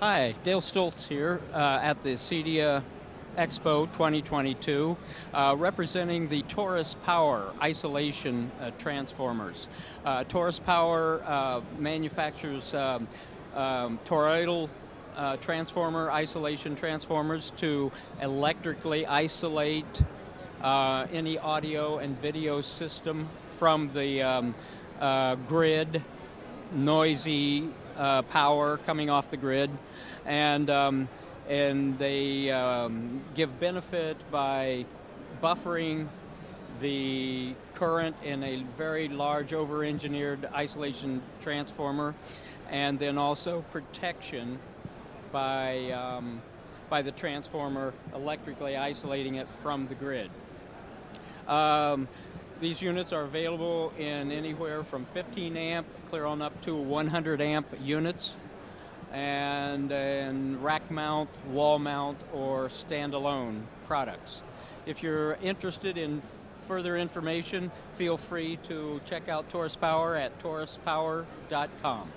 Hi, Dale Stoltz here uh, at the CEDIA Expo 2022, uh, representing the Torus Power isolation uh, transformers. Uh, Torus Power uh, manufactures um, um, toroidal uh, transformer isolation transformers to electrically isolate any audio and video system from the um, grid, noisy uh, power coming off the grid, and um, and they um, give benefit by buffering the current in a very large over-engineered isolation transformer, and then also protection by um, by the transformer electrically isolating it from the grid. Um, these units are available in anywhere from 15 amp clear on up to 100 amp units and, and rack mount, wall mount, or standalone products. If you're interested in further information, feel free to check out Torus Power at toruspower.com.